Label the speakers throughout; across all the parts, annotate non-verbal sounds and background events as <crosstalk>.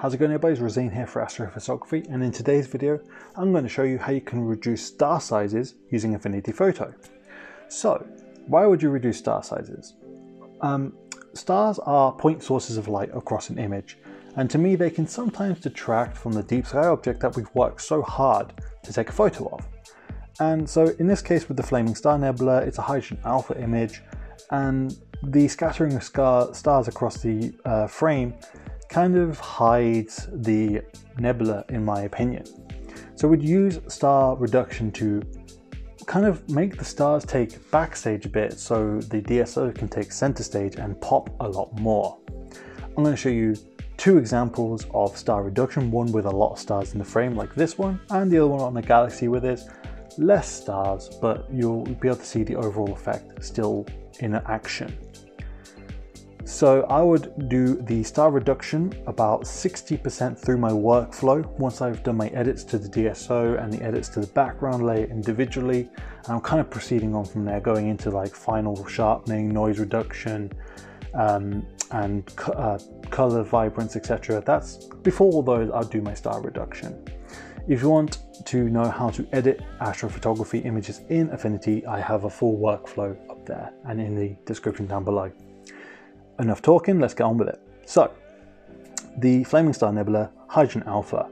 Speaker 1: How's it going everybody, it's Rosine here for AstroFarsography and in today's video I'm going to show you how you can reduce star sizes using Affinity Photo. So, why would you reduce star sizes? Um, stars are point sources of light across an image and to me they can sometimes detract from the deep sky object that we've worked so hard to take a photo of. And so in this case with the Flaming Star Nebula, it's a hydrogen alpha image and the scattering of stars across the uh, frame kind of hides the nebula in my opinion. So we'd use star reduction to kind of make the stars take backstage a bit so the DSO can take center stage and pop a lot more. I'm going to show you two examples of star reduction, one with a lot of stars in the frame like this one, and the other one on a galaxy where there's less stars, but you'll be able to see the overall effect still in action. So I would do the star reduction about 60% through my workflow once I've done my edits to the DSO and the edits to the background layer individually. And I'm kind of proceeding on from there, going into like final sharpening, noise reduction, um, and uh, color vibrance, etc. That's before all those, I'll do my star reduction. If you want to know how to edit astrophotography images in Affinity, I have a full workflow up there and in the description down below enough talking, let's get on with it. So, the Flaming Star Nebula Hydrogen Alpha.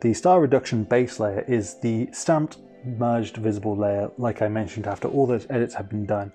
Speaker 1: The star reduction base layer is the stamped merged visible layer like I mentioned after all those edits have been done.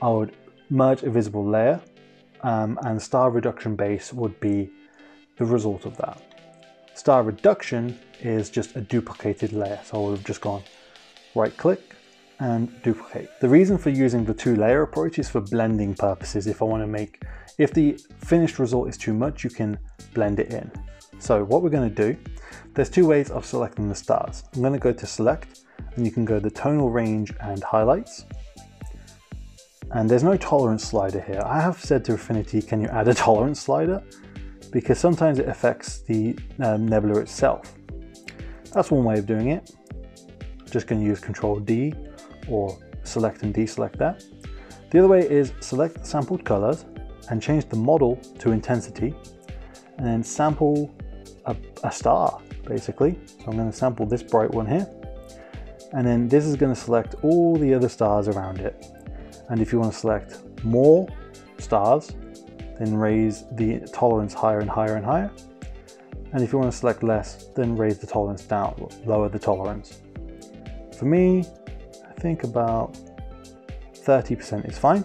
Speaker 1: I would merge a visible layer um, and star reduction base would be the result of that. Star reduction is just a duplicated layer so I would have just gone right click and duplicate. The reason for using the two layer approach is for blending purposes. If I want to make, if the finished result is too much, you can blend it in. So what we're going to do, there's two ways of selecting the stars. I'm going to go to select and you can go the tonal range and highlights. And there's no tolerance slider here. I have said to Affinity, can you add a <laughs> tolerance slider? Because sometimes it affects the um, nebula itself. That's one way of doing it. Just going to use Control D or select and deselect that. The other way is select sampled colors and change the model to intensity and then sample a, a star basically. So I'm going to sample this bright one here and then this is going to select all the other stars around it. And if you want to select more stars, then raise the tolerance higher and higher and higher. And if you want to select less, then raise the tolerance down, lower the tolerance. For me, think about 30% is fine.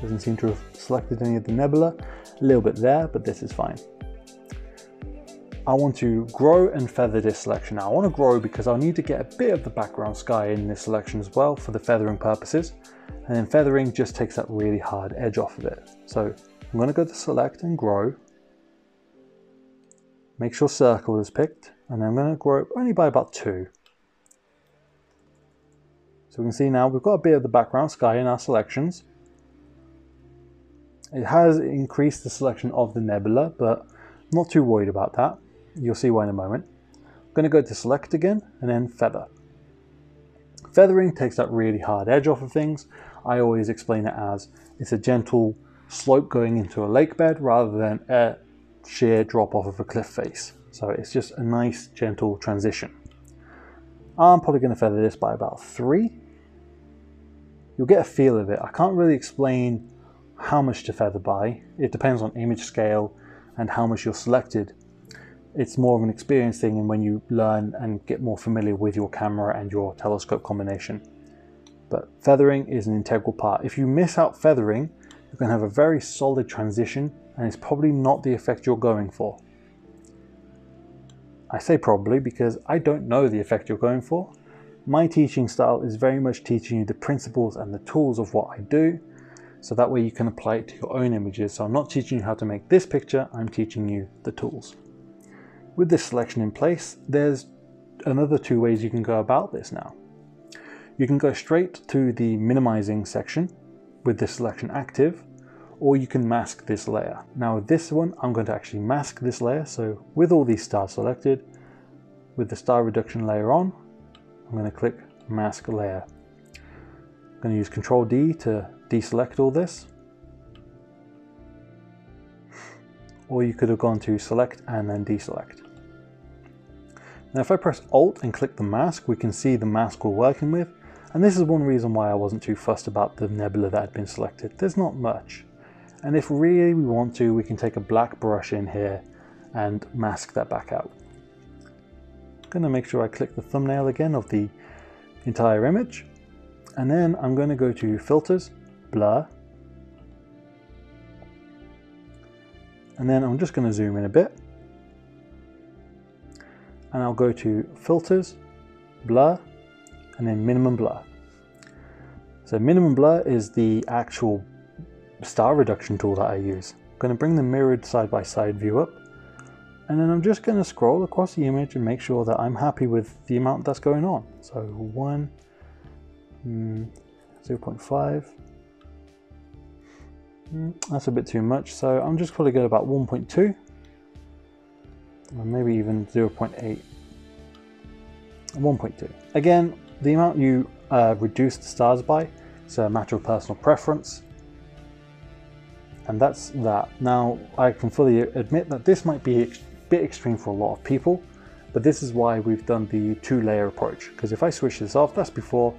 Speaker 1: Doesn't seem to have selected any of the nebula. A little bit there, but this is fine. I want to grow and feather this selection now. I want to grow because I'll need to get a bit of the background sky in this selection as well for the feathering purposes. And then feathering just takes that really hard edge off of it. So I'm going to go to select and grow. Make sure circle is picked. And I'm going to grow only by about two. So we can see now we've got a bit of the background sky in our selections. It has increased the selection of the nebula, but not too worried about that. You'll see why in a moment. I'm going to go to select again and then feather. Feathering takes that really hard edge off of things. I always explain it as it's a gentle slope going into a lake bed rather than a sheer drop off of a cliff face. So it's just a nice gentle transition. I'm probably going to feather this by about three you'll get a feel of it. I can't really explain how much to feather by. It depends on image scale and how much you're selected. It's more of an experience thing and when you learn and get more familiar with your camera and your telescope combination. But feathering is an integral part. If you miss out feathering, you're going to have a very solid transition and it's probably not the effect you're going for. I say probably because I don't know the effect you're going for. My teaching style is very much teaching you the principles and the tools of what I do, so that way you can apply it to your own images. So I'm not teaching you how to make this picture, I'm teaching you the tools. With this selection in place, there's another two ways you can go about this now. You can go straight to the minimizing section with this selection active, or you can mask this layer. Now this one, I'm going to actually mask this layer. So with all these stars selected, with the star reduction layer on, I'm going to click mask layer. I'm going to use Control D to deselect all this. or you could have gone to select and then deselect. Now if I press Alt and click the mask, we can see the mask we're working with, and this is one reason why I wasn't too fussed about the nebula that had been selected. There's not much. And if really we want to, we can take a black brush in here and mask that back out. I'm going to make sure I click the thumbnail again of the entire image. And then I'm going to go to Filters, Blur. And then I'm just going to zoom in a bit. And I'll go to Filters, Blur, and then Minimum Blur. So Minimum Blur is the actual star reduction tool that I use. I'm going to bring the mirrored side-by-side view up and then I'm just going to scroll across the image and make sure that I'm happy with the amount that's going on. So 1, mm, 0 0.5, mm, that's a bit too much, so I'm just probably going to about 1.2, or maybe even 0 0.8, 1.2. Again, the amount you uh, reduce the stars by, it's a matter of personal preference and that's that. Now, I can fully admit that this might be a bit extreme for a lot of people, but this is why we've done the two layer approach. Because if I switch this off, that's before,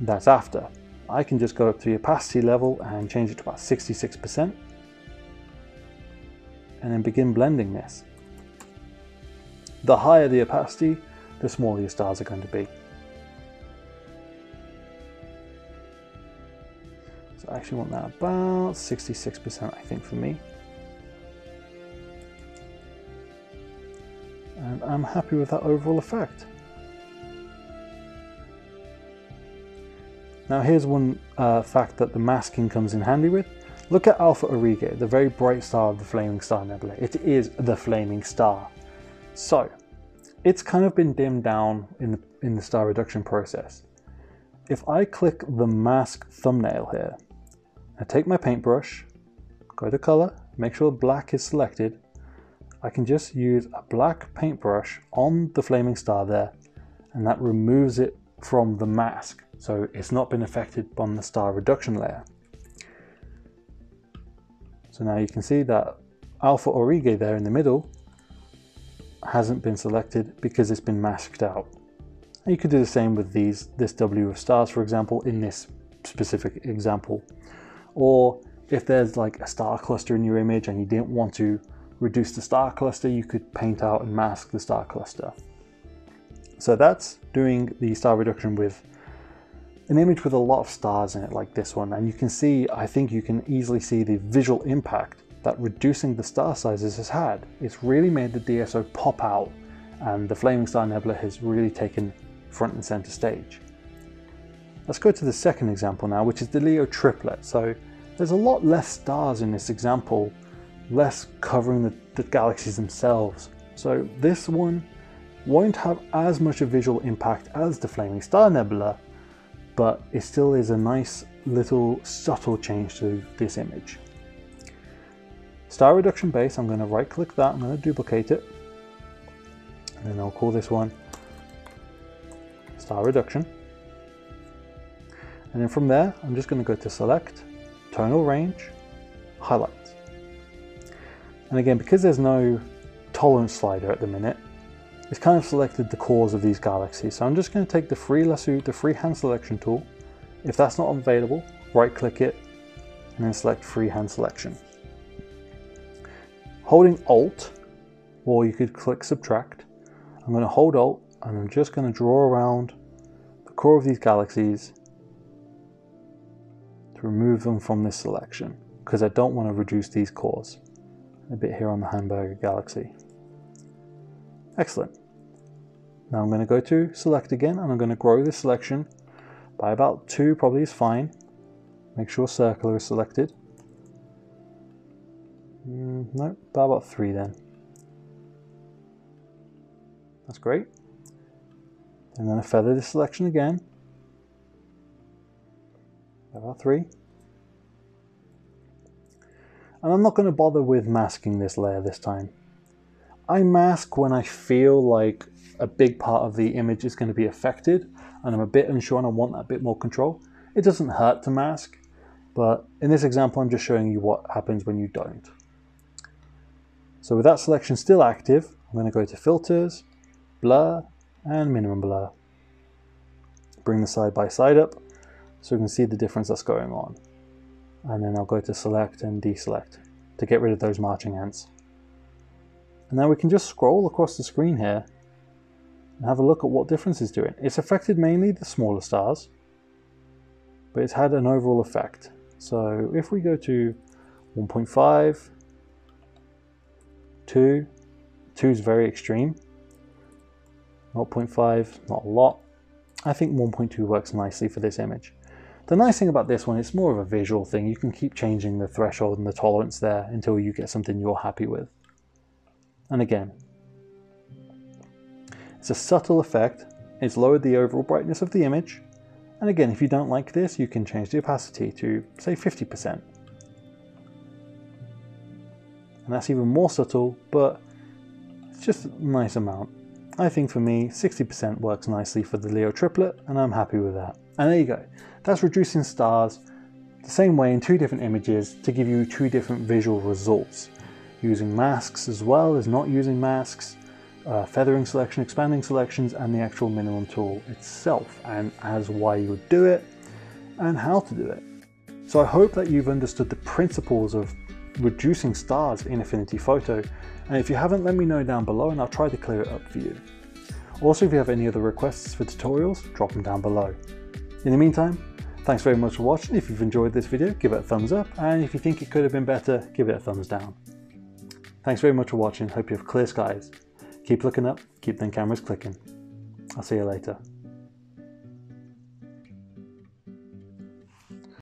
Speaker 1: that's after. I can just go up to the opacity level and change it to about 66% and then begin blending this. The higher the opacity, the smaller your stars are going to be. So I actually want that about 66% I think for me. and I'm happy with that overall effect. Now here's one uh, fact that the masking comes in handy with. Look at Alpha Aurigae, the very bright star of the Flaming Star Nebula. It is the Flaming Star. So, it's kind of been dimmed down in the, in the star reduction process. If I click the mask thumbnail here, I take my paintbrush, go to color, make sure black is selected, I can just use a black paintbrush on the flaming star there and that removes it from the mask so it's not been affected on the star reduction layer. So now you can see that Alpha Aurigae there in the middle hasn't been selected because it's been masked out. And you could do the same with these, this W of stars for example in this specific example. Or if there's like a star cluster in your image and you didn't want to reduce the star cluster, you could paint out and mask the star cluster. So that's doing the star reduction with an image with a lot of stars in it like this one. And you can see, I think you can easily see the visual impact that reducing the star sizes has had. It's really made the DSO pop out and the Flaming Star Nebula has really taken front and center stage. Let's go to the second example now, which is the Leo triplet. So there's a lot less stars in this example less covering the, the galaxies themselves. So this one won't have as much a visual impact as the Flaming Star Nebula, but it still is a nice little subtle change to this image. Star Reduction Base, I'm going to right click that, I'm going to duplicate it, and then I'll call this one Star Reduction. And then from there, I'm just going to go to Select, Tonal Range, highlights. And again, because there's no tolerance slider at the minute, it's kind of selected the cores of these galaxies. So I'm just going to take the free lasso, the free hand selection tool. If that's not available, right click it and then select free hand selection. Holding Alt, or you could click subtract, I'm going to hold Alt and I'm just going to draw around the core of these galaxies remove them from this selection because I don't want to reduce these cores a bit here on the Hamburger Galaxy. Excellent. Now I'm going to go to select again and I'm going to grow this selection by about two probably is fine. Make sure circular is selected. Mm, no, about three then. That's great. And then I feather this selection again. About three. And I'm not going to bother with masking this layer this time. I mask when I feel like a big part of the image is going to be affected and I'm a bit unsure and I want that bit more control. It doesn't hurt to mask, but in this example I'm just showing you what happens when you don't. So with that selection still active, I'm going to go to filters, blur, and minimum blur. Bring the side by side up so we can see the difference that's going on. And then I'll go to select and deselect to get rid of those marching ants. And now we can just scroll across the screen here and have a look at what difference is doing. It's affected mainly the smaller stars, but it's had an overall effect. So if we go to 1.5, 2, 2 is very extreme, 0.5, not a lot. I think 1.2 works nicely for this image. The nice thing about this one, it's more of a visual thing. You can keep changing the threshold and the tolerance there until you get something you're happy with. And again, it's a subtle effect. It's lowered the overall brightness of the image. And again, if you don't like this, you can change the opacity to say 50%. And that's even more subtle, but it's just a nice amount. I think for me, 60% works nicely for the Leo triplet, and I'm happy with that. And there you go. That's reducing stars the same way in two different images to give you two different visual results. Using masks as well as not using masks, uh, feathering selection, expanding selections, and the actual minimum tool itself, and as why you would do it, and how to do it. So I hope that you've understood the principles of reducing stars in Affinity Photo, and if you haven't, let me know down below and I'll try to clear it up for you. Also, if you have any other requests for tutorials, drop them down below. In the meantime, thanks very much for watching. If you've enjoyed this video, give it a thumbs up, and if you think it could have been better, give it a thumbs down. Thanks very much for watching. Hope you have clear skies. Keep looking up, keep them cameras clicking. I'll see you later.